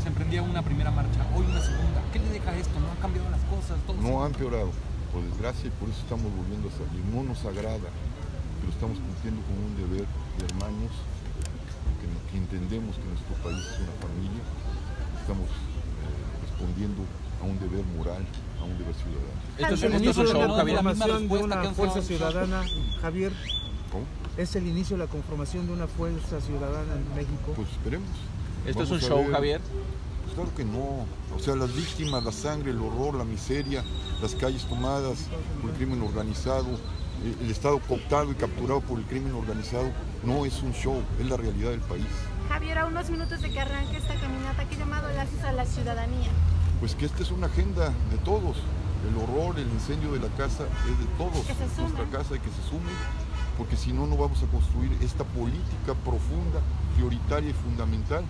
se emprendía una primera marcha, hoy una segunda. ¿Qué le deja esto? ¿No han cambiado las cosas? Todo No han empeorado, por desgracia, y por eso estamos volviendo a salir. No nos agrada, pero estamos cumpliendo con un deber de hermanos, que, que entendemos que nuestro país es una familia. Estamos eh, respondiendo a un deber moral, a un deber ciudadano. Esto es, un inicio de la conformación de una fuerza ciudadana, Javier, ¿Cómo? es el inicio de la conformación de una fuerza ciudadana en México. Pues esperemos. Esto es un show, ver. Javier. Pues claro que no. O sea, las víctimas, la sangre, el horror, la miseria, las calles tomadas por el crimen organizado, el, el Estado cooptado y capturado por el crimen organizado, no es un show, es la realidad del país. Javier, a unos minutos de que arranque esta caminata, ¿qué llamado le haces a la ciudadanía? Pues que esta es una agenda de todos. El horror, el incendio de la casa es de todos. Que se Es nuestra sumen. casa y que se sumen, porque si no, no vamos a construir esta política profunda, prioritaria y fundamental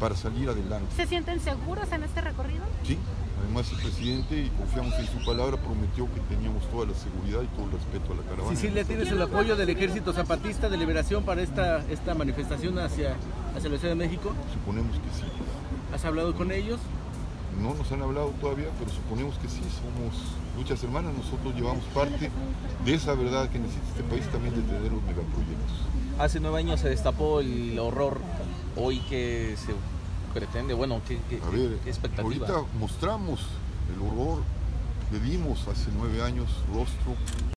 para salir adelante. ¿Se sienten seguros en este recorrido? Sí, además el presidente, y confiamos en su palabra, prometió que teníamos toda la seguridad y todo el respeto a la caravana. Sicilia, ¿tienes el apoyo del Ejército Zapatista de Liberación para esta, esta manifestación hacia, hacia la Ciudad de México? Suponemos que sí. ¿Has hablado con ellos? No nos han hablado todavía, pero suponemos que sí. Somos luchas hermanas, nosotros llevamos parte de esa verdad que necesita este país también de tener los megaproyectos. Hace nueve años se destapó el horror. Hoy que se pretende, bueno, ¿qué, qué- A ver, qué expectativa? ahorita mostramos el horror, le dimos hace nueve años rostro